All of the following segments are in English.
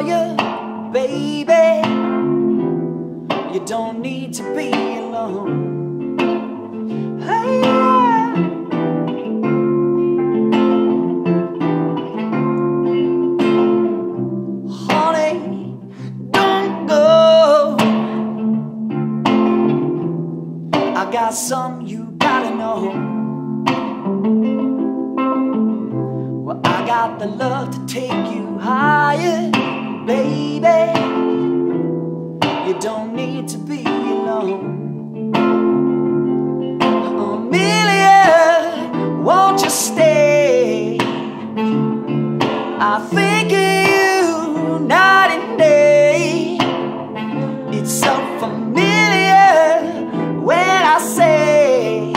you, baby. You don't need to be alone. Hey, yeah. Honey, don't go. I got some you gotta know. Well, I got the love to take you alone. Amelia, won't you stay? I think of you night and day. It's so familiar when I say,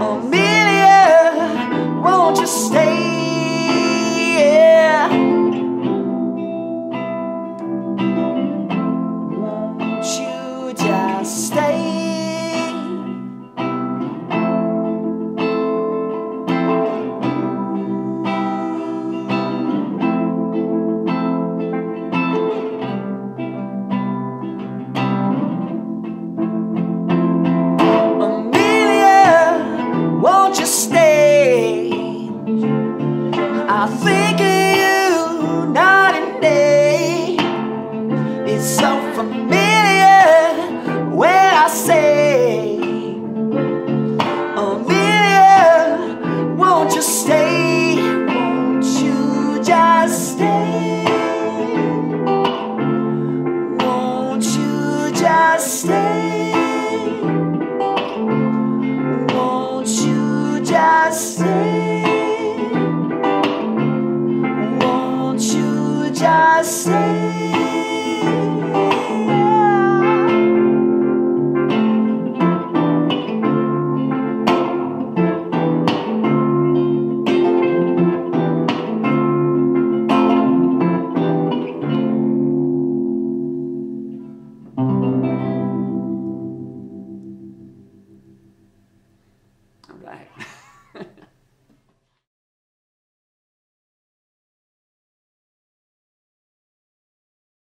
Amelia, won't you stay? say, Amelia, won't you stay? Won't you just stay? Won't you just stay? Won't you just stay? Won't you just stay?